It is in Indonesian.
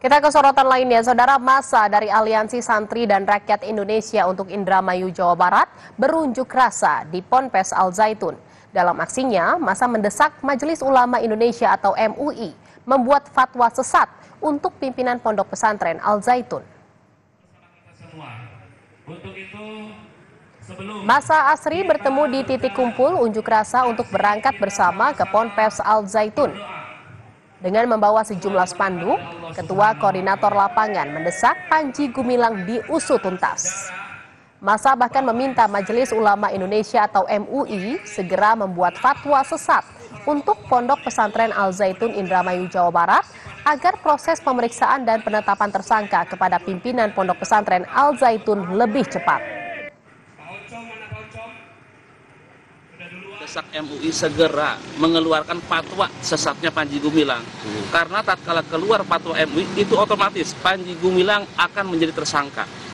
Kita ke sorotan lainnya, saudara masa dari Aliansi Santri dan Rakyat Indonesia untuk Indramayu, Jawa Barat berunjuk rasa di Ponpes Al Zaitun. Dalam aksinya, masa mendesak Majelis Ulama Indonesia atau MUI membuat fatwa sesat untuk pimpinan Pondok Pesantren Al Zaitun. Masa Asri bertemu di titik kumpul unjuk rasa untuk berangkat bersama ke Ponpes Al Zaitun. Dengan membawa sejumlah spanduk, Ketua Koordinator Lapangan mendesak Panji Gumilang diusut tuntas. Masa bahkan meminta Majelis Ulama Indonesia atau MUI segera membuat fatwa sesat untuk Pondok Pesantren Al Zaitun Indramayu Jawa Barat agar proses pemeriksaan dan penetapan tersangka kepada pimpinan Pondok Pesantren Al Zaitun lebih cepat. Mendesak MUI segera mengeluarkan fatwa sesatnya Panji Gumilang. Hmm. Karena tatkala keluar fatwa MUI itu otomatis Panji Gumilang akan menjadi tersangka.